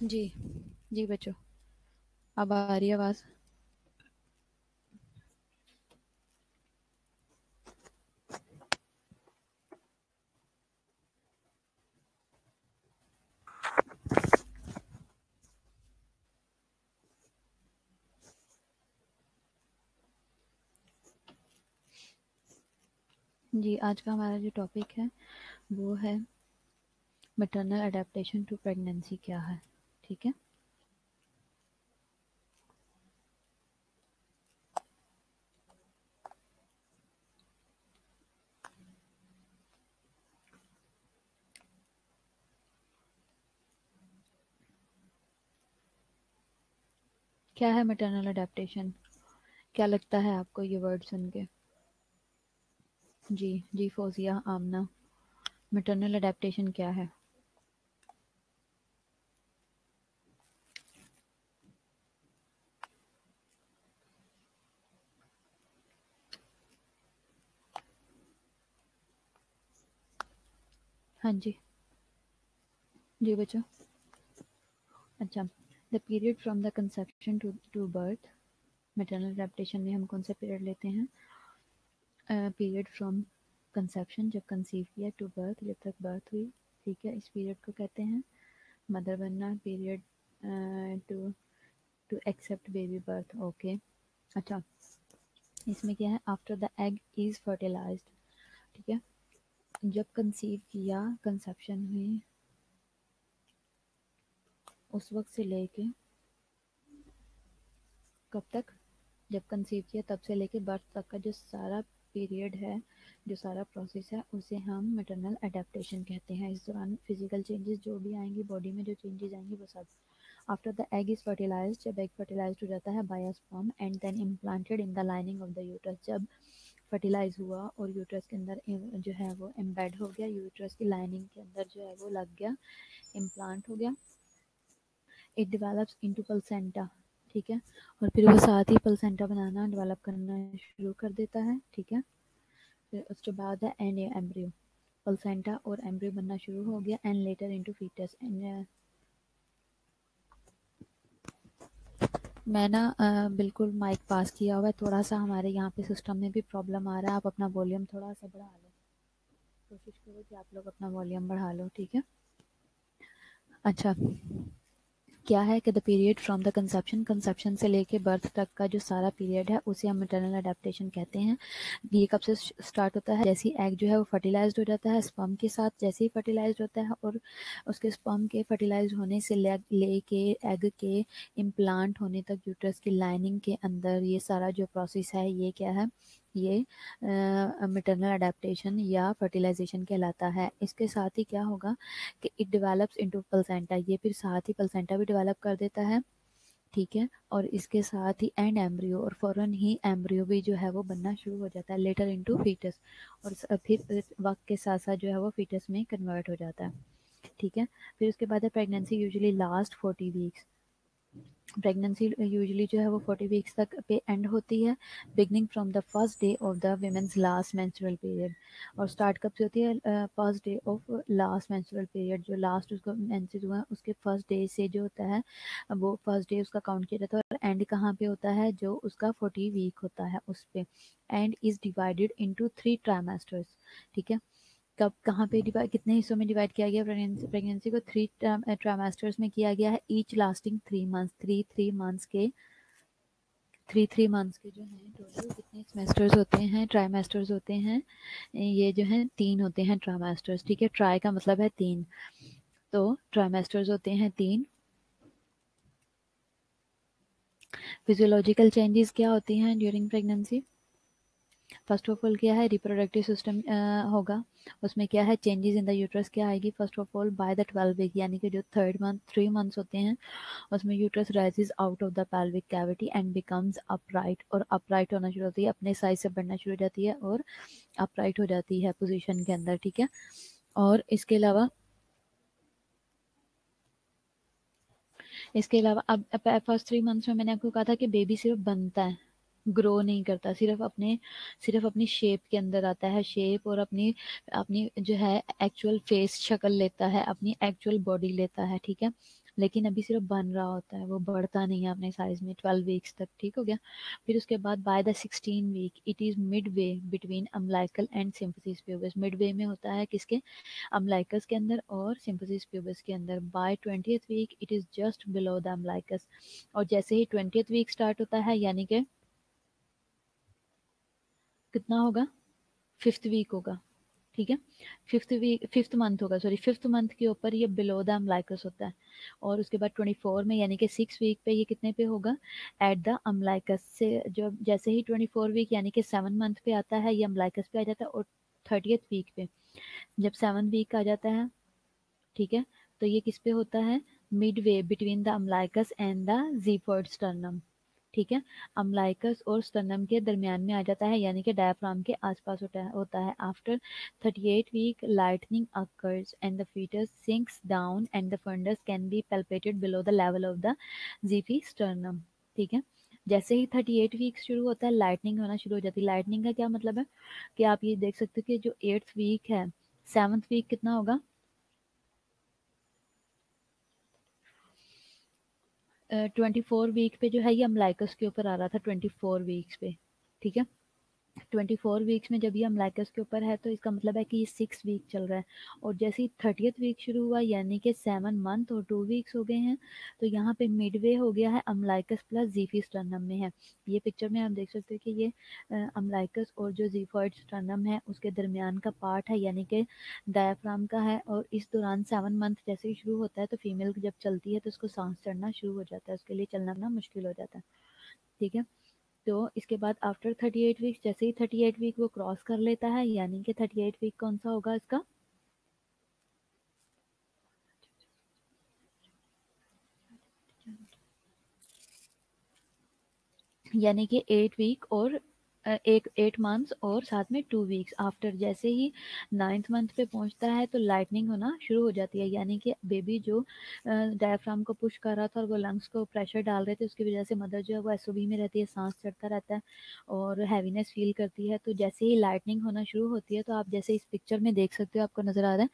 जी जी बच्चों, अब आ रही आवाज़। जी, आज का हमारा जो टॉपिक है, वो है मटरनल अडेप्टेशन टू प्रेगनेंसी क्या है? ठीक है। क्या है मटरनल अडेप्टेशन क्या लगता है आपको ये वर्ड सुन के? जी जी, फोजिया, आमना मटरनल अडेप्टेशन क्या है? हाँ जी। जी बच्चों। अच्छा the period from the conception to to birth maternal adaptation में हम कौन सा पीरियड लेते हैं? पीरियड फ्रॉम कंसेप्शन जब कंसीव किया टू बर्थ जब तक बर्थ हुई, ठीक है? इस पीरियड को कहते हैं। मदर बनना period to to accept baby birth okay अच्छा इसमें क्या है? After the egg is fertilised ठीक है? जब कंसीव किया कंसेप्शन हुई, उस वक्त से लेके कब तक? जब कंसीव किया, तब से लेके बर्थ तक का जो सारा पीरियड है, जो सारा प्रोसेस है, उसे हम मेटरनल अडेप्टेशन कहते हैं। इस दौरान फ़िज़िकल चेंजेस जो भी आएँगी बॉडी में जो चेंजेस आएँगी, वो सब। After the egg is fertilise जब एग फर्टिलाइज हो जाता है by sperm and then implanted in the lining of the uterus जब फर्टिलाइज हुआ और यूट्रस के अंदर जो है वो एम्बेड हो गया यूट्रस की लाइनिंग के अंदर जो है वो लग गया इम्प्लांट हो गया। इट डिवेलप्स इनटू पलसेंटा ठीक है? और फिर वो साथ ही पलसेंटा बनाना डेवलप करना शुरू कर देता है, ठीक है? फिर उसके बाद है एंड एम्ब्रियो पलसेंटा और एम्ब्रियो बनना शुरू हो गया एंड लेटर इनटू फीटस मैं ना बिल्कुल माइक पास किया हुआ है। थोड़ा सा हमारे यहाँ पे सिस्टम में भी प्रॉब्लम आ रहा है। आप अपना वॉल्यूम थोड़ा सा बढ़ा लो। कोशिश करो कि आप लोग अपना वॉल्यूम बढ़ा लो, ठीक है? अच्छा। क्या है कि the period from the conception conception से लेके बर्थ तक का जो सारा पीरियड है, उसे हम मेटरनल अडेप्टेशन कहते हैं। ये कब से स्टार्ट होता है? जैसे एग जो है, वो फर्टिलाइज हो जाता है स्पम के साथ, जैसे ही फर्टिलाइज होता है और उसके स्पम के फर्टिलाइज होने से ले के एग के इम्प्लांट होने तक यूट्रस की लाइनिंग के अंदर ये सारा जो प्रोसेस है, ये क्या है? ये मेटरनल अडेप्टेशन या फर्टिलाइजेशन कहलाता है। इसके साथ ही क्या होगा कि इट डेवलप्स इनटू पलसेंटा ये फिर साथ ही पलसेंटा भी डेवलप कर देता है, ठीक है? और इसके साथ ही एंड एम्ब्रियो और फ़ौरन ही एम्ब्रियो भी जो है वो बनना शुरू हो जाता है लेटर इनटू फीटस और फिर वक्त के साथ साथ जो है वो फीटस में कन्वर्ट हो जाता है, ठीक है? फिर उसके बाद है pregnancy usually last forty weeks pregnancy usually जो है वो फोर्टी वीक्स तक पे एंड होती है beginning from the first day of the women's last menstrual period और स्टार्ट कब से होती है? First day of last menstrual period जो लास्ट उसको मेंसेज हुआ, उसके फ़र्स्ट डे से जो होता है, वो फ़र्स्ट डे उसका काउंट किया जाता है और एंड कहाँ पे होता है? जो उसका फोर्टी वीक होता है उस पर and is divided into three trimesters ठीक है? कब, कहाँ पे डिवाइड कितने हिस्सों में डिवाइड किया गया प्रेगनेंसी प्रेगनेंसी को? थ्री ट्राइमेस्टर्स में किया गया है। Each lasting three months three three months के थ्री थ्री मंथ्स के जो हैं टोटल कितने सेमेस्टर्स होते हैं? ट्राइमेस्टर्स होते हैं। ये जो हैं, तीन होते हैं ट्राइमेस्टर्स ठीक है? ट्राई का मतलब है तीन। तो ट्राइमेस्टर्स होते हैं तीन। फिजियोलॉजिकल चेंजेस क्या होती हैं during pregnancy first of all क्या है रिप्रोडक्टिव सिस्टम होगा। उसमें क्या है चेंजेस इन द यूट्रस क्या आएगी? First of all by the twelve week यानी कि जो थर्ड मंथ थ्री मंथ्स होते हैं, उसमें uterus rises out of the pelvic cavity and becomes upright और अपराइट होना शुरू होती है, अपने साइज़ से बढ़ना शुरू हो जाती है और अपराइट हो जाती है पोजिशन के अंदर, ठीक है? और इसके अलावा इसके अलावा, अब फ़र्स्ट थ्री मंथ्स में मैंने आपको कहा था कि बेबी सिर्फ़ बनता है। ग्रो नहीं करता, सिर्फ़ अपने, सिर्फ़ अपनी शेप के अंदर आता है, शेप और अपनी अपनी जो है एक्चुअल फेस शक्ल लेता है, अपनी एक्चुअल बॉडी लेता है, ठीक है? लेकिन अभी सिर्फ़ बन रहा होता है, वो बढ़ता नहीं है अपने साइज़ में ट्वेल्व वीक्स तक, ठीक हो गया? फिर उसके बाद by the sixteen week it is midway between umbilical and symphysis pubis midway में होता है किसके? अम्लाइकस के अंदर और सिंपसिस प्यूबस के अंदर. By twenty week it is just below the umbilicus और जैसे ही ट्वेंटी वीक स्टार्ट होता है, यानी कि कितना होगा? फिफ्थ वीक होगा, ठीक है? फिफ्थ वीक फिफ्थ मंथ होगा सॉरी फिफ्थ मंथ के ऊपर ये बिलो द अम्लाइकस होता है। और उसके बाद ट्वेंटी फोर में, यानी कि सिक्स वीक पे ये कितने पे होगा? एट द अम्लाइकस से, जो जैसे ही ट्वेंटी फोर वीक यानी कि सेवन मंथ पे आता है, ये अम्लाइकस पे आ जाता है, और थर्टियथ वीक पे। जब सेवन वीक आ जाता है, ठीक है? तो ये किस पे होता है? Midway between the umbilicus and the xiphoid sternum ठीक है? अम्लाइकस और स्तनम के दरमियान में आ जाता है, यानी कि डायफ्राम के आसपास होता है होता है। After 38 week lightening occurs and the foetus sinks down and the fundus can be palpated below the level of the xiphisternum ठीक है? जैसे ही 38 वीक शुरू होता है लाइटनिंग होना शुरू हो जाती है। लाइटनिंग का क्या मतलब है? कि आप ये देख सकते हो कि जो एट्थ वीक है सेवन्थ वीक कितना होगा? ट्वेंटी फोर वीक पे जो है ये अमलाइकस के ऊपर आ रहा था ट्वेंटी फोर वीक्स पे, ठीक है? ट्वेंटी फोर वीक्स में जब ये हम अमलाइकस के ऊपर है तो इसका मतलब है कि ये सिक्स वीक चल रहा है। और जैसे ही थर्टियथ वीक शुरू हुआ, यानी कि सेवन मंथ और टू वीक्स हो गए हैं तो यहाँ पे मिडवे हो गया है अमलाइकस प्लस जीफी स्टर्नम में है। ये पिक्चर में आप देख सकते हो कि ये अमलाइकस और जो जीफॉइड स्टर्नम है, उसके दरमियान का पार्ट है, यानी कि डायाफ्राम का है, और इस दौरान सेवन मंथ जैसे ही शुरू होता है तो फीमेल जब चलती है तो उसको सांस चढ़ना शुरू हो जाता है, उसके लिए चलना मुश्किल हो जाता है। ठीक है? तो इसके बाद आफ्टर थर्टी एट वीक जैसे ही थर्टी एट वीक वो क्रॉस कर लेता है, यानी कि थर्टी एट वीक कौन सा होगा इसका? यानी कि एट वीक और एक एट मंथ्स और साथ में टू वीक्स आफ्टर जैसे ही नाइन्थ मंथ पे पहुँचता है तो लाइटनिंग होना शुरू हो जाती है। यानी कि बेबी जो डायफ्राम को पुश कर रहा था और वो लंग्स को प्रेशर डाल रहे थे, उसकी वजह से मदर जो है वो एसओबी में रहती है, सांस चढ़ता रहता है और हैवीनेस फील करती है। तो जैसे ही लाइटनिंग होना शुरू होती है तो आप जैसे इस पिक्चर में देख सकते हो, आपको नज़र आ रहा है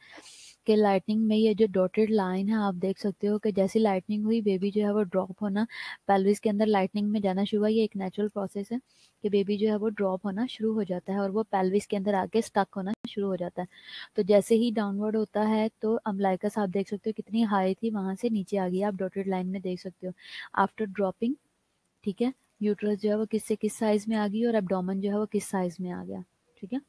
कि लाइटनिंग में ये जो डॉटेड लाइन है, आप देख सकते हो कि जैसी लाइटनिंग हुई बेबी जो है वो ड्रॉप होना पेल्विस के अंदर लाइटनिंग में जाना शुरू हुआ, ये एक नेचुरल प्रोसेस है कि बेबी जो है वो ड्रॉप होना शुरू हो जाता है और वो पेल्विस के अंदर आके स्टक होना शुरू हो जाता है। तो जैसे ही डाउनवर्ड होता है तो अम्लाइकस आप देख सकते हो कितनी हाई थी, वहाँ से नीचे आ गई, आप डॉटेड लाइन में देख सकते हो। आफ्टर ड्रॉपिंग ठीक है यूट्रस जो है वो किस से किस साइज़ में आ गई और एबडोमन जो है वो किस साइज़ में आ गया, ठीक है?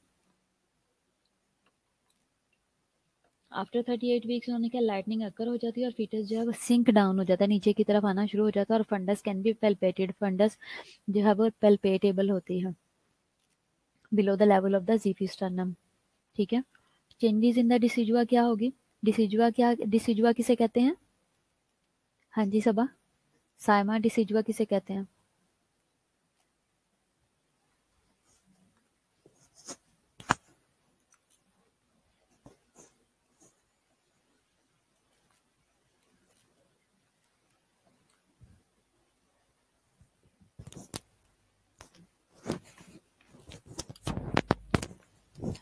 आफ्टर थर्टी एट वीक्स होने के लाइटनिंग अकर हो जाती है और फीटस जो है वो सिंक डाउन हो जाता है, नीचे की तरफ़ आना शुरू हो जाता है और fundus can be palpated fundus जो है वो पेल्पेटेबल होती है। Below the level of the xiphisternum ठीक है? चेंजेस इन द डिसीजुआ क्या होगी? डिसीजुआ क्या डिसीजुआ किसे कहते हैं? हाँ जी, सबा। साइमा डिसीजुआ किसे कहते हैं?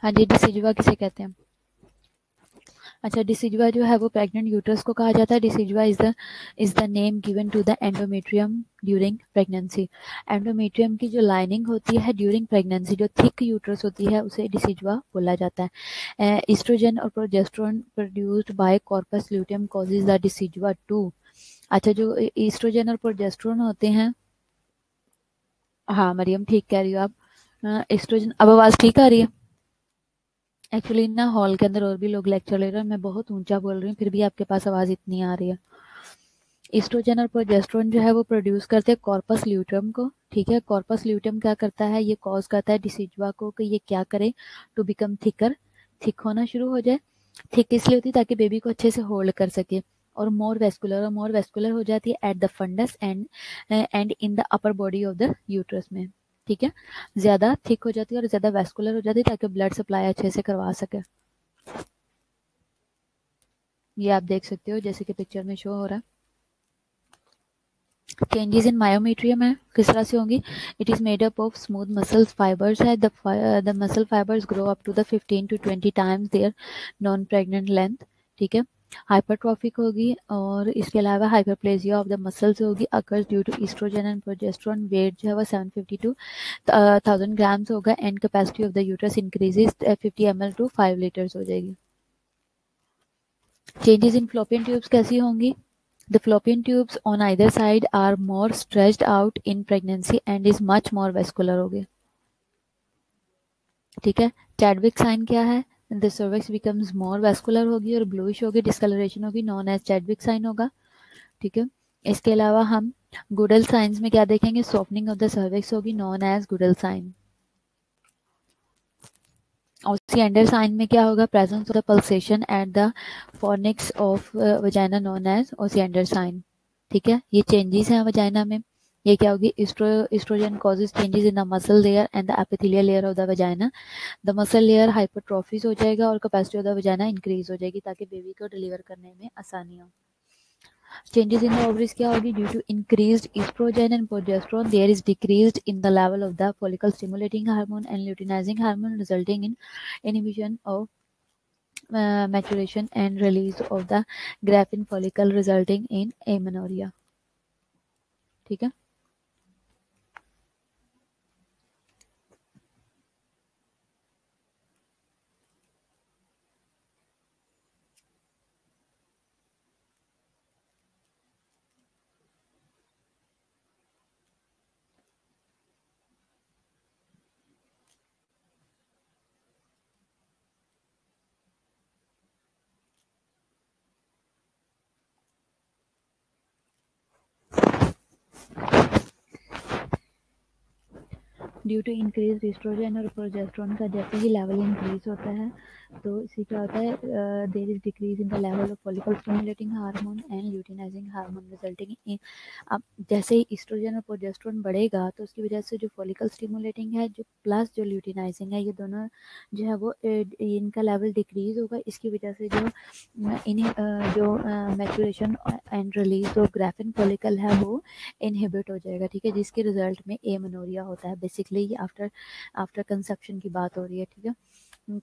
हाँ जी डिसीजुआ किसे कहते हैं? अच्छा डिसीजुआ जो है वो प्रेग्नेंट यूट्रस को कहा जाता है। Decidua is the is the name given to the endometrium during pregnancy endometrium की जो लाइनिंग होती है ड्यूरिंग प्रेगनेंसी जो थिक यूट्रस होती है, उसे डिसीजुआ बोला जाता है। इस्ट्रोजन और progesterone produced by corpus luteum causes the decidua to अच्छा जो ईस्ट्रोजन और प्रोजेस्ट्रॉन होते हैं। हाँ मरियम, ठीक कह रही हो आप। एस्ट्रोजन अब आवाज़ ठीक आ रही है? एक्चुअली ना हॉल के अंदर और भी लोग लेक्चर ले रहे हैं, मैं बहुत ऊँचा बोल रही हूँ, फिर भी आपके पास आवाज़ इतनी आ रही है। ईस्ट्रोजन और प्रोजेस्ट्रोन जो है, वो प्रोड्यूस करते हैं कॉर्पस ल्यूटम को, ठीक है? कॉर्पस ल्यूटम क्या करता है? ये कॉज करता है डिसीजवा को कि ये क्या करे टू बिकम थिकर थिक होना शुरू हो जाए। थिक इसलिए होती है ताकि बेबी को अच्छे से होल्ड कर सके और मोर वेस्कुलर और मोर वेस्कुलर हो जाती है at the fundus and and in the upper body of the uterus में। ठीक है? ज़्यादा थिक हो जाती है और ज़्यादा वेस्कुलर हो जाती है ताकि ब्लड सप्लाई अच्छे से करवा सके। ये आप देख सकते हो, जैसे कि पिक्चर में शो हो रहा है। चेंजेस इन मायोमीट्रियम है, किस तरह से होंगी? It is made up of smooth muscle fibres है। Muscle fibres grow up to the 15 to 20 times their non pregnant length ठीक है? हाइपरट्रॉफिक होगी और इसके अलावा हाइपरप्लेजिया ऑफ़ द मसल्स होगी occurs due to oestrogen and progesterone weight जो है वो seven fifty to thousand grams होगा and capacity of the uterus increases fifty M L to five litres हो जाएगी। चेंजेस इन फ्लोपियन ट्यूब्स कैसी होंगी? The fallopian tubes on either side are more stretched out in pregnancy and is much more vascular हो गए ठीक है? Chadwick sign क्या है? The cervix becomes more vascular होगी और ब्लूइश होगी डिस्कलरेशन होगी नॉन एज चैडविक साइन होगा, ठीक है? इसके अलावा हम गुडल साइंस में क्या देखेंगे? सोपनिंग ऑफ़ द सर्विक्स होगी नॉन एज गुडल साइन और सियंडर साइन में क्या होगा? Presence of the pulsation at the fornix of vagina known as Osiander sign ठीक है? ये चेंजेस हैं वजाइना में। ये क्या होगी? Oestrogen causes changes in the muscle layer and the epithelial layer of the vagina the muscle layer hypertrophies हो जाएगा और capacity of the vagina increase हो जाएगी ताकि बेबी को डिलीवर करने में आसानी हो। चेंजेस इन द ओवरीज क्या होगी? Due to increase oestrogen and progesterone there is decrease in the level of the follicle stimulating hormone and luteinizing hormone resulting in inhibition of maturation and release of the Graafian follicle resulting in amenorrhoea ठीक है? Due to increase oestrogen और progesterone का जैसे ही level increase होता है तो इसी क्या होता है there is decrease in the level of follicle stimulating hormone and luteinizing hormone resulting in अब जैसे ही एस्ट्रोजन और प्रोजेस्ट्रॉन बढ़ेगा तो उसकी वजह से जो फॉलिकल स्टिमुलेटिंग है, जो प्लस जो ल्यूटिनाइजिंग है, ये दोनों जो है वो इनका लेवल डिक्रीज होगा। इसकी वजह से जो इन्हें जो maturation and release of Graafian follicle है, वो इनहिबिट हो जाएगा, ठीक है, जिसके रिज़ल्ट में ए मनोरिया होता है बेसिकली ये आफ्टर आफ्टर कंसेप्शन की बात हो रही है, ठीक है?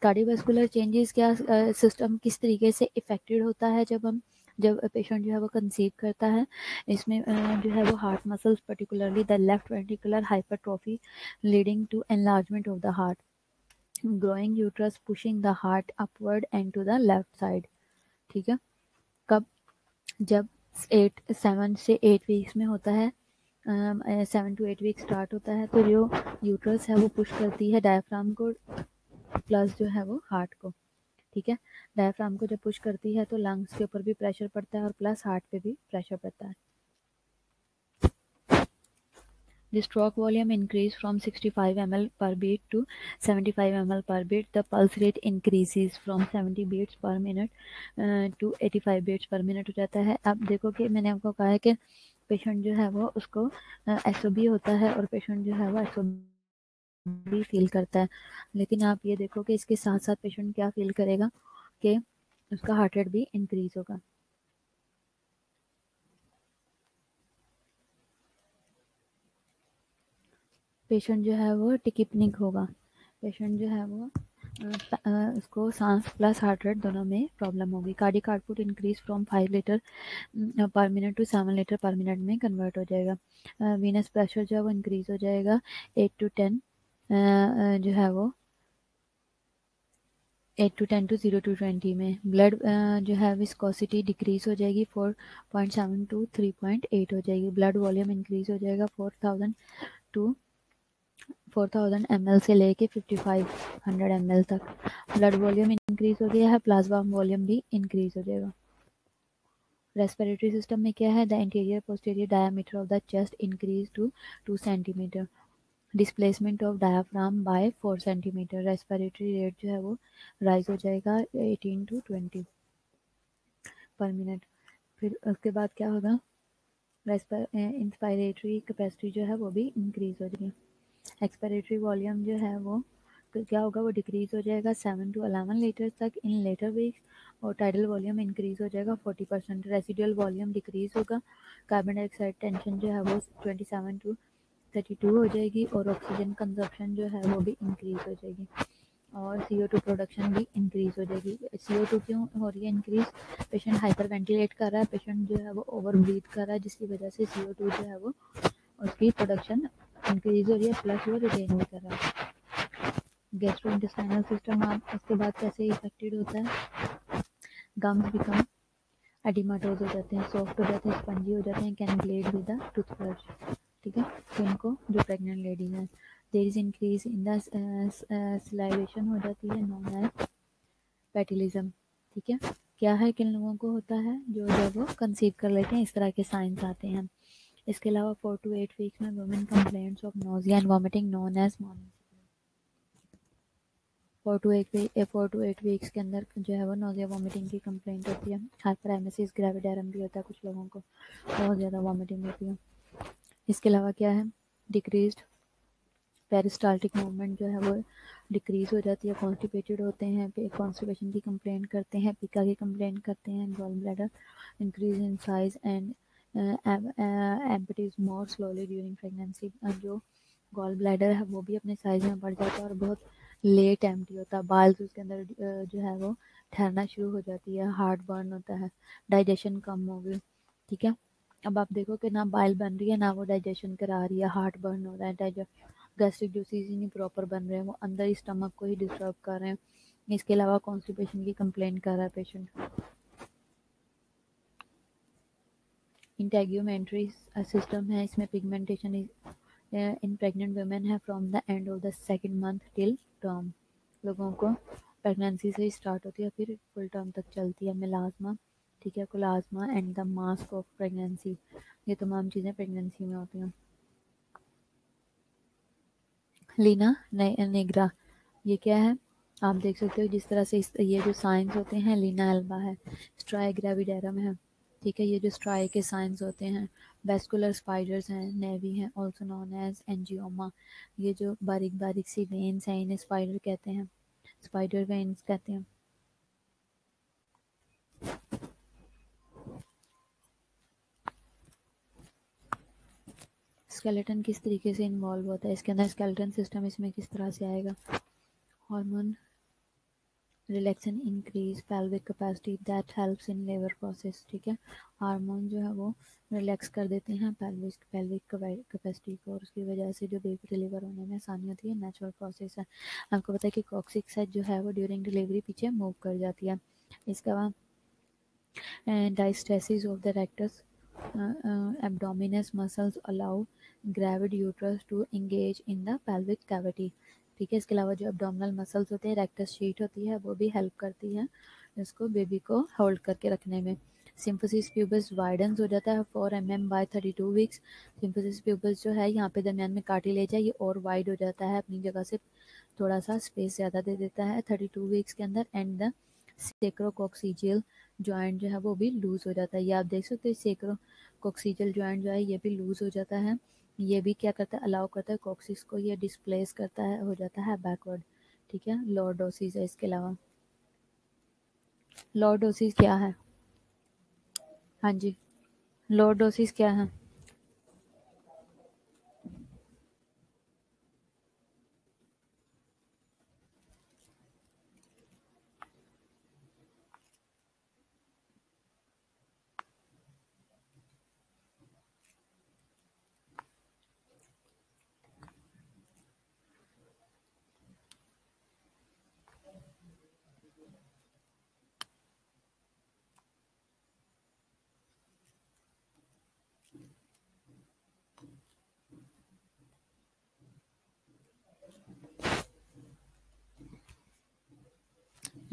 कार्डियोवास्कुलर चेंजेस क्या सिस्टम किस तरीके से इफेक्टेड होता है जब हम, जब पेशेंट जो है वो कंसीव करता है? इसमें जो है वो heart muscles particularly the left ventricular hypertrophy leading to enlargement of the heart growing uterus pushing the heart upward and to the left side ठीक है? कब? जब एट सेवन से एट वीक्स में होता है seven to eight week start होता है तो जो यूट्रस है वो पुश करती है डायफ्राम को प्लस जो है वो हार्ट को ठीक है? डायफ्राम को जब पुश करती है तो लंग्स के ऊपर भी प्रेशर पड़ता है और प्लस हार्ट पे भी प्रेशर पड़ता है। The stroke volume increase from 65 ml per beat to 75 ml per beat. The pulse rate increases from 70 beats per minute uh, to 85 beats per minute हो जाता है। अब देखो कि मैंने आपको कहा है कि पेशेंट जो है वो उसको एस होता है और पेशेंट जो है वो एस भी फील करता है। लेकिन आप ये देखो कि इसके साथ साथ पेशेंट क्या फील करेगा कि उसका हार्ट रेट भी इंक्रीज होगा। पेशेंट जो है वो टिकिपनिक होगा। पेशेंट जो है वो उसको सांस प्लस हार्ट रेट दोनों में प्रॉब्लम होगी। Cardiac output increase from five litre per minute to seven litre per minute में कन्वर्ट हो जाएगा। वीनस प्रेशर जो है वो इंक्रीज हो जाएगा एट टू टेन जो है वो eight to ten to zero to twenty में। ब्लड जो है विस्कोसिटी डिक्रीज हो जाएगी four point seven to three point eight हो जाएगी। ब्लड वॉल्यूम इंक्रीज हो जाएगा four thousand to four thousand M L से लेके fifty five hundred M L तक। ब्लड वॉल्यूम इंक्रीज हो गया है प्लाज्मा वॉल्यूम भी इंक्रीज हो जाएगा। रेस्पिरेटरी सिस्टम में क्या है? The anterior posterior diameter of the chest increase to two centimetre displacement of diaphragm by four centimetre respiratory rate जो है वो राइज हो जाएगा eighteen to twenty per minute फिर उसके बाद क्या होगा? इंस्पायरेटरी कैपेसिटी जो है वो भी इंक्रीज हो जाएगी। एक्सपायरेटरी वॉल्यूम जो है वो तो क्या होगा, वो डिक्रीज हो जाएगा सेवन टू अलेवन लीटर तक इन लेटर वीक्स और टाइडल वॉल्यूम इंक्रीज हो जाएगा forty percent residual volume decrease होगा। कार्बन डाइऑक्साइड टेंशन जो है वो twenty seven to thirty two हो जाएगी और ऑक्सीजन कंजप्शन जो है वो भी इंक्रीज हो जाएगी और सी ओ टू प्रोडक्शन भी इंक्रीज हो जाएगी। सी ओ टू क्यों हो रही है इंक्रीज पेशेंट हाइपर वेंटिलेट कर रहा है पेशेंट जो है वो ओवर ब्रीथ कर रहा है, जिसकी वजह से सी ओ टू जो है वो उसकी प्रोडक्शन रही है प्लस वो रिटेन कर रहा। है गैस्ट्रो इंटेस्टाइनल सिस्टम उसके बाद कैसे इफेक्टेड होता है? गम्स बिकम एडिमाटोज हो जाते हैं सॉफ्ट हो जाते हैं स्पंजी हो जाते हैं can bleed with the toothbrush ठीक है? तो इनको जो प्रेग्नेंट लेडी है there is increase in the salivation हो जाती है नॉन एज पैटिलिज्म ठीक है? क्या है किन लोगों को होता है? जो जब वो कंसीव कर लेते हैं, इस तरह के साइंस आते हैं। इसके अलावा फोर टू एट वीक्स में women complaints of nausea and vomiting known as morning four to eight week four to eight weeks के अंदर जो है वो नोजिया वॉमिटिंग की कंप्लेंट होती है। हाइपरएमेसिस ग्रेविडेरम भी होता है कुछ लोगों को। बहुत ज़्यादा वॉमिटिंग होती है। इसके अलावा क्या है? डिक्रीज पेरिस्टाल्टिक मूवमेंट जो है वो डिक्रीज हो जाती है। कॉन्स्टिपेटेड होते हैं कॉन्स्टिपेशन की कंप्लेंट करते हैं, पिका की कंप्लेंट करते हैं gall bladder increase in size and empties more slowly during pregnancy जो गॉल ब्लैडर है, वो भी अपने साइज़ में बढ़ जाता है और बहुत लेट एम्प्टी होता है। बाल्स उसके अंदर जो है वो ठहरना शुरू हो जाती है हार्ट बर्न होता है डाइजेशन कम हो गई ठीक है? अब आप देखो कि ना बाइल बन रही है, ना वो डाइजेशन करा रही है हार्ट बर्न हो रहा है डाइजेस्ट गैस्ट्रिक जूसीज ही नहीं प्रॉपर बन रहे हैं, वो अंदर ही स्टमक को ही डिस्टर्ब कर रहे हैं। इसके अलावा कॉन्स्टिपेशन की कंप्लेंट कर रहा है पेशेंट इंटेग्योमेंट्री सिस्टम है इसमें पिगमेंटेशन इन प्रेग्नेंट वुमेन है from the end of the second month till term लोगों को प्रेगनेंसी से ही स्टार्ट होती है फिर फुल टर्म तक चलती है मिलाजमा ठीक है chloasma and the mask of pregnancy ये तमाम चीज़ें प्रेगनेंसी में होती हैं। लीना ने, नेग्रा ये क्या है? आप देख सकते हो जिस तरह से इस ये जो साइंस होते हैं लीना एल्बा है स्ट्राई ग्रेविडेरम है। ठीक है, ये जो स्ट्राई के साइंस होते हैं वेस्कुलर स्पाइडर्स हैं नेवी हैं ऑल्सो नॉन एज एनजियोमा ये जो बारीक बारीक सी वेन्स हैं, इन्हें स्पाइडर कहते हैं स्पाइडर वेन्स कहते हैं। स्केलेटन किस तरीके से इन्वॉल्व होता है? इसके अंदर स्केलेटन सिस्टम इसमें किस तरह से आएगा? Hormone relaxin increase pelvic capacity that helps in labour process ठीक है? हार्मोन जो है वो रिलैक्स कर देते हैं पेल्विक पेल्विक कैपेसिटी को, और उसकी वजह से जो बेबी डिलीवर होने में आसानी होती है नेचुरल प्रोसेस है। आपको पता है कि कॉक्सिक सेट जो है वो ड्यूरिंग डिलीवरी पीछे मूव कर जाती है। इसके बाद diastasis of the rectus abdominis muscles allow gravid uterus to engage in the pelvic cavity ठीक है, इसके अलावा जो अबडोमिनल मसल्स होते हैं रेक्टस शीट होती है, वो भी हेल्प करती है इसको बेबी को होल्ड करके रखने में। सिम्फोसिस प्यूबस वाइडेंस हो जाता है four M M by thirty two weeks symphysis pubis जो है, यहाँ पे दरमियान में काटी ले जाए, ये और वाइड हो जाता है, अपनी जगह से थोड़ा सा स्पेस ज़्यादा दे देता है। थर्टी टू वीक्स के अंदर एंड द सेक्रोकोक्सीजियल जॉइंट जो है, वो भी लूज़ हो जाता है। ये आप देख सकते हैं सेक्रोकोक्सीजियल जॉइंट जो है, ये भी लूज़ हो जाता है। ये भी क्या करता है अलाउ करता है कॉक्सिस को ये डिस्प्लेस करता है, हो जाता है बैकवर्ड ठीक है? लॉर्डोसिस है इसके अलावा। लॉर्डोसिस क्या है? हाँ जी। लॉर्डोसिस क्या है?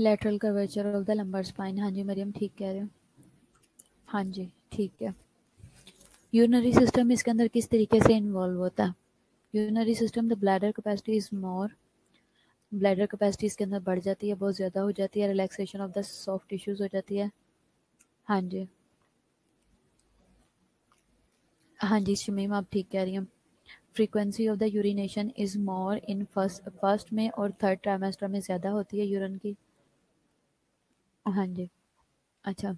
Lateral curvature of the lumbar spine हाँ जी, मरियम, ठीक कह रहे हो। हाँ जी, ठीक है। यूनरी सिस्टम इसके अंदर किस तरीके से इन्वॉल्व होता है? Urinary system the bladder capacity is more bladder capacity इसके अंदर बढ़ जाती है, बहुत ज़्यादा हो जाती है। Relaxation of the soft tissues हो जाती है। हाँ जी। हाँ जी शमीम आप ठीक कह रही हैं। Frequency of the urination is more in first first में और थर्ड ट्राइमेस्टर में ज़्यादा होती है यूरन की। हाँ जी। अच्छा।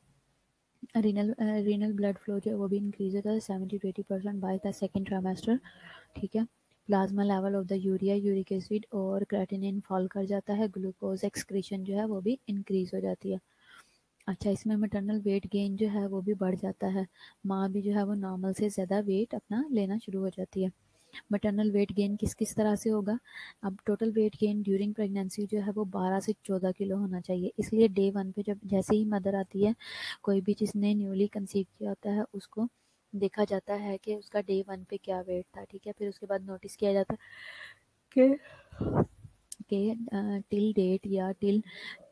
रीनल रीनल ब्लड फ्लो जो है वो भी इंक्रीज होता है seventy to eighty percent by the second trimester ठीक है? Plasma level of the urea uric acid और क्रेटिनिन फॉल कर जाता है ग्लूकोज एक्सक्रीशन जो है वो भी इंक्रीज हो जाती है। अच्छा इसमें मटरनल वेट गेन जो है वो भी बढ़ जाता है। माँ भी जो है वो नॉर्मल से ज़्यादा वेट अपना लेना शुरू हो जाती है। मटरनल वेट गेन किस किस तरह से होगा? अब total weight gain during pregnancy जो है वो 12 से 14 किलो होना चाहिए। इसलिए डे वन पे जब जैसे ही मदर आती है, कोई भी जिसने न्यूली कंसीव किया होता है, उसको देखा जाता है कि उसका डे वन पे क्या वेट था, ठीक है? फिर उसके बाद नोटिस किया जाता है कि टिल डेट या टिल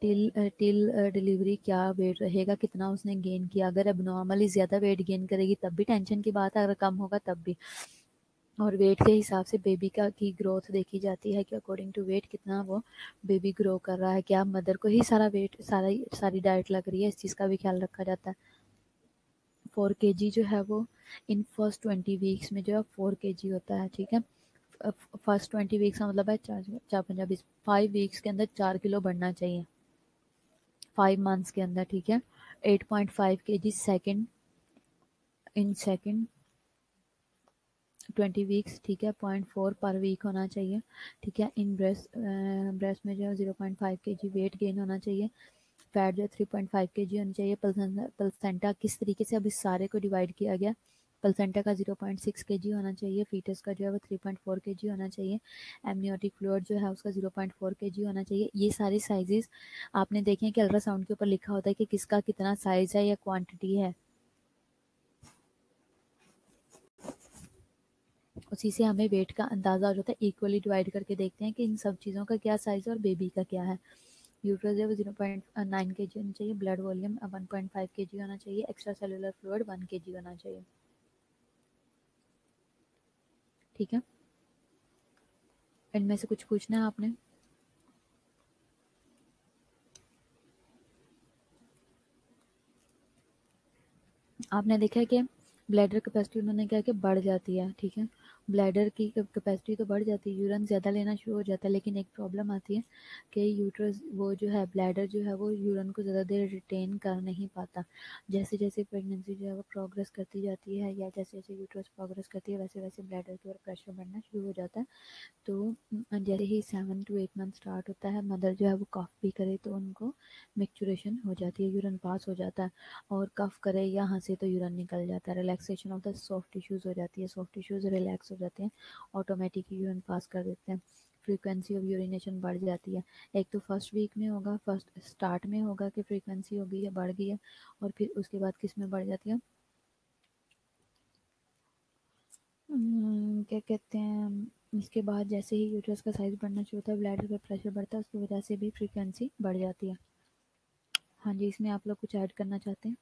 टिल टिल डिलीवरी क्या वेट रहेगा, कितना उसने गेन किया। अगर अब नॉर्मली ज़्यादा वेट गेन करेगी, तब भी टेंशन की बात है अगर कम होगा, तब भी। और वेट के हिसाब से बेबी का की ग्रोथ देखी जाती है कि अकॉर्डिंग टू वेट कितना वो बेबी ग्रो कर रहा है, क्या मदर को ही सारा वेट सारा सारी डाइट लग रही है? इस चीज़ का भी ख्याल रखा जाता है। फोर के जी जो है वो इन फ़र्स्ट ट्वेंटी वीक्स में जो है फोर के जी होता है, ठीक है? फ़र्स्ट ट्वेंटी वीक्स का मतलब है चार चार पंजाबी फाइव वीक्स के अंदर चार किलो बढ़ना चाहिए। फाइव मंथ्स के अंदर, ठीक है? Eight point five K G second in second twenty weeks ठीक है पॉइंट फोर पर वीक होना चाहिए, ठीक है इन ब्रेस्ट ब्रेस्ट में जो है ज़ीरो पॉइंट फाइव के जी वेट गेन होना चाहिए फैट जो है थ्री पॉइंट फाइव के जी होनी चाहिए पल्सेंटा किस तरीके से अब इस सारे को डिवाइड किया गया प्लसेंटा का ज़ीरो पॉइंट सिक्स के जी होना चाहिए फीटस का जो है वो थ्री पॉइंट फोर के जी होना चाहिए एमनियोटिक फ्लूड जो है उसका ज़ीरो पॉइंट फोर के जी होना चाहिए, ये सारे साइजेस आपने देखे कि अल्ट्रासाउंड के ऊपर लिखा होता है कि किसका कितना साइज़ है या क्वांटिटी है। उसी से हमें वेट का अंदाज़ा हो जाता है। इक्वली डिवाइड करके देखते हैं कि इन सब चीज़ों का क्या साइज़ है और बेबी का क्या है। यूट्रस जो है वो ज़ीरो पॉइंट नाइन के जी होना चाहिए। Blood volume one point five K G होना चाहिए। एक्स्ट्रा सेलुलर फ्लूड वन के जी होना चाहिए। ठीक है? इनमें से कुछ पूछना है आपने? आपने देखा है कि ब्लैडर कैपेसिटी उन्होंने क्या कि बढ़ जाती है, ठीक है? ब्लैडर की कैपेसिटी तो बढ़ जाती है यूरन ज़्यादा लेना शुरू हो जाता है, लेकिन एक प्रॉब्लम आती है कि यूट्रस वो जो है ब्लैडर जो है, वो यूरन को ज़्यादा देर रिटेन कर नहीं पाता। जैसे जैसे प्रेगनेंसी जो है, वो प्रोग्रेस करती जाती है, या जैसे जैसे यूट्रस प्रोग्रेस करती है वैसे वैसे ब्लैडर के ओर प्रेशर बढ़ना शुरू हो जाता है। तो जैसे ही seven to eight month start होता है मदर जो है, वो कफ भी करे तो उनको मिक्चुरेशन हो जाती है यूरन पास हो जाता है, और कफ करे या हंसे तो यूरन निकल जाता है relaxation of the soft tissues हो जाती है सॉफ्ट टिश्यूज़ रिलैक्स हो जाते हैं ऑटोमेटिक यूरिन पास कर देते हैं। फ्रीक्वेंसी ऑफ़ यूरिनेशन बढ़ जाती है। एक तो फ़र्स्ट वीक में होगा फ़र्स्ट स्टार्ट में होगा कि फ्रीक्वेंसी हो गई है बढ़ गई है और फिर उसके बाद किसमें बढ़ जाती है? हम्म, क्या कहते हैं? इसके बाद जैसे ही यूट्रस का साइज़ बढ़ना शुरू होता है ब्लैडर का प्रेशर बढ़ता है उसकी वजह से भी फ्रीक्वेंसी बढ़ जाती है। हाँ जी इसमें आप लोग कुछ ऐड करना चाहते हैं?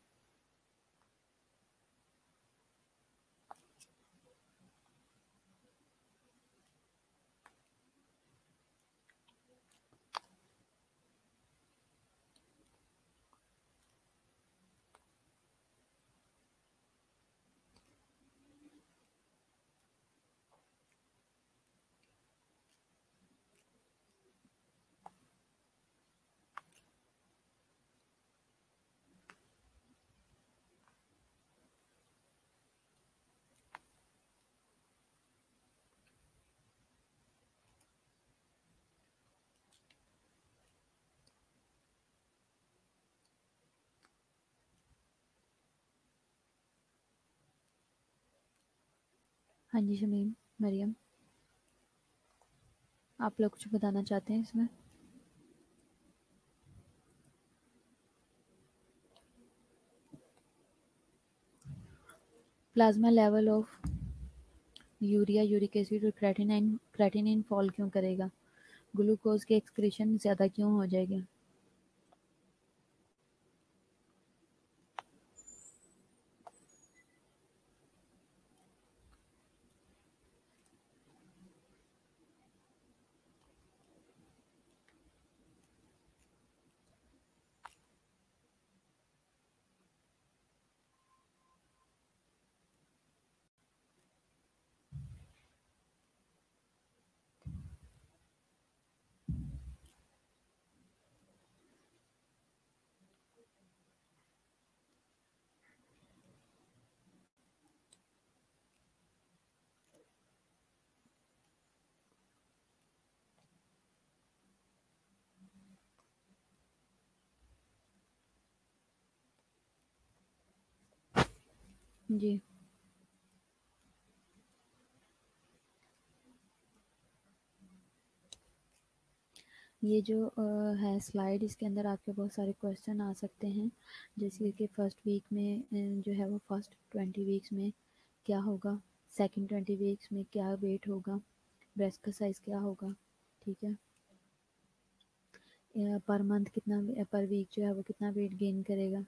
हाँ जी, शमीम, मरियम। आप लोग कुछ बताना चाहते हैं इसमें? Plasma level of urea, uric acid और क्रेटिनाइन क्रेटिनिन फॉल क्यों करेगा? ग्लूकोज के एक्सक्रीशन ज़्यादा क्यों हो जाएगा? जी। ये जो है स्लाइड इसके अंदर आपके बहुत सारे क्वेश्चन आ सकते हैं। जैसे कि फ़र्स्ट वीक में जो है वो फ़र्स्ट ट्वेंटी वीक्स में क्या होगा? सेकंड ट्वेंटी वीक्स में क्या वेट होगा? ब्रेस्ट का साइज़ क्या होगा? ठीक है? पर मंथ कितना पर वीक जो है वो कितना वेट गेन करेगा?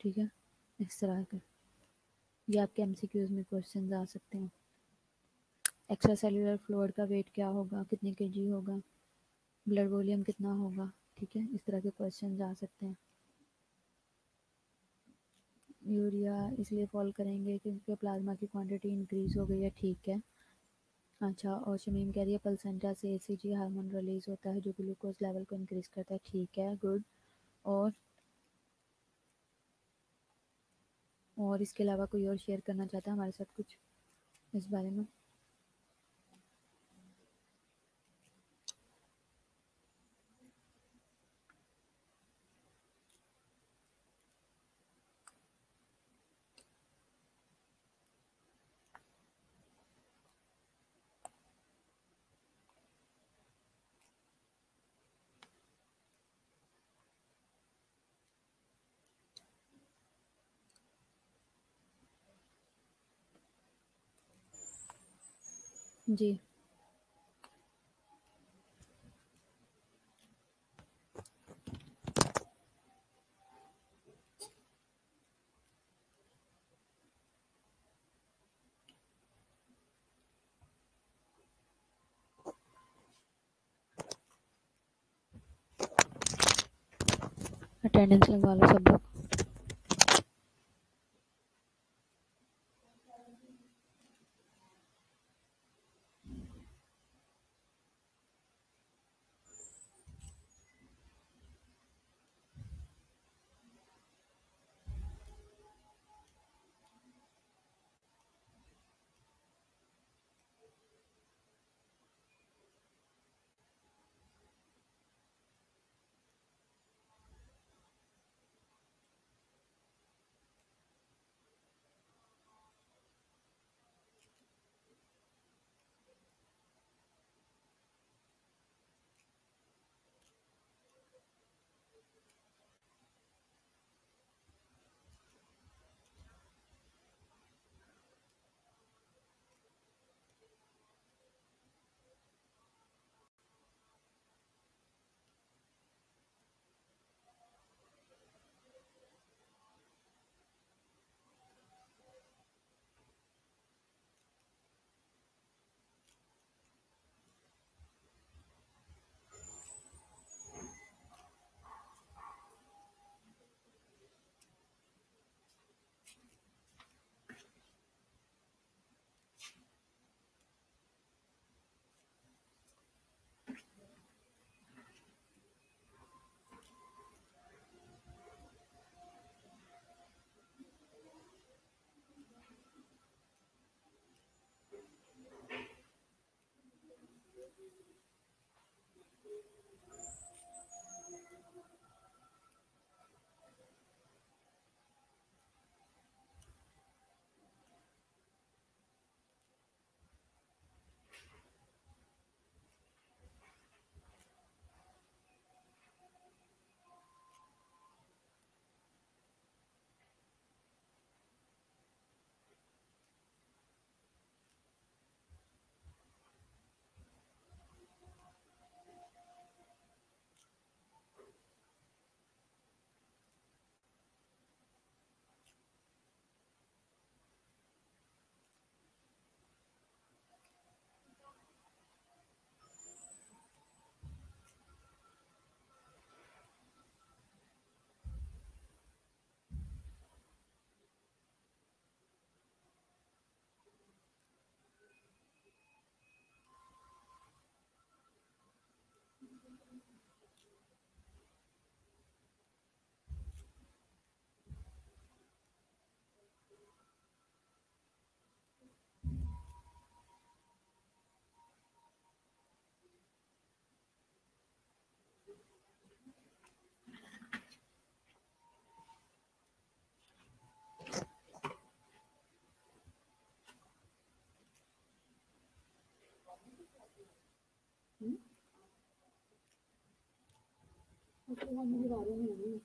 ठीक है? इस तरह का। ये आपके एम में क्वेश्चन आ सकते हैं। एक्स्ट्रा सेलुलर फ्लोर का वेट क्या होगा? कितने के जी होगा? ब्लड वॉल्यूम कितना होगा? ठीक है, इस तरह के क्वेश्चन आ सकते हैं। यूरिया इसलिए फॉल करेंगे क्योंकि प्लाज्मा की क्वांटिटी इंक्रीज हो गई है, ठीक है। अच्छा और शमीम कह रही है पलसेंटा से ए सी जी हारमोन रिलीज़ होता है जो ग्लूकोज लेवल को इंक्रीज करता है, ठीक है गुड और और इसके अलावा कोई और शेयर करना चाहता है हमारे साथ कुछ इस बारे में? जी। अटेंडेंस लगवा लो सब लोग। उसके बाद मुझे बारे में नहीं।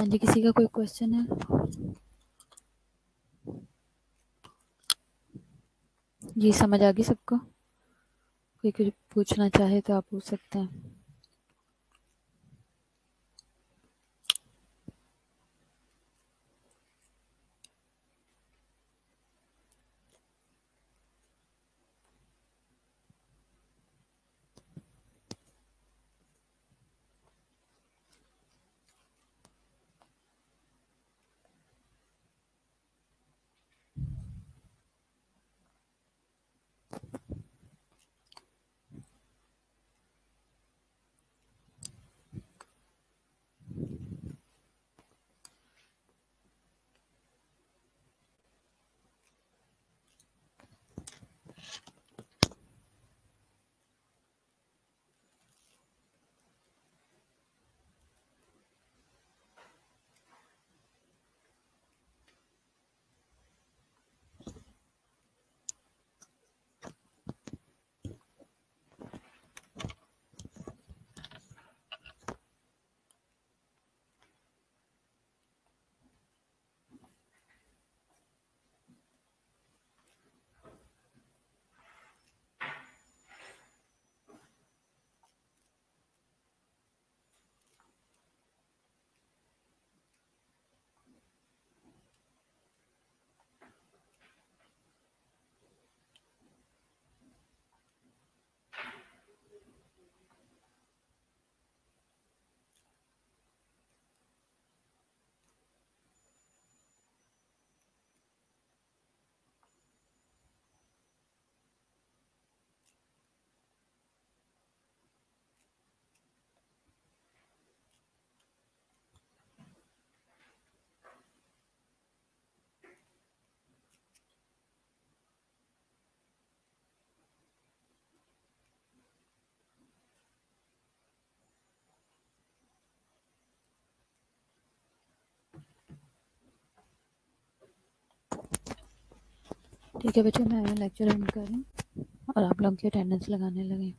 हाँ जी, किसी का कोई क्वेश्चन है? जी, समझ आ गई सबको? कोई कुछ पूछना चाहे तो आप पूछ सकते हैं। ठीक है बच्चों मैं लेक्चर एंड करूँ और आप लोग की अटेंडेंस लगाने लगे।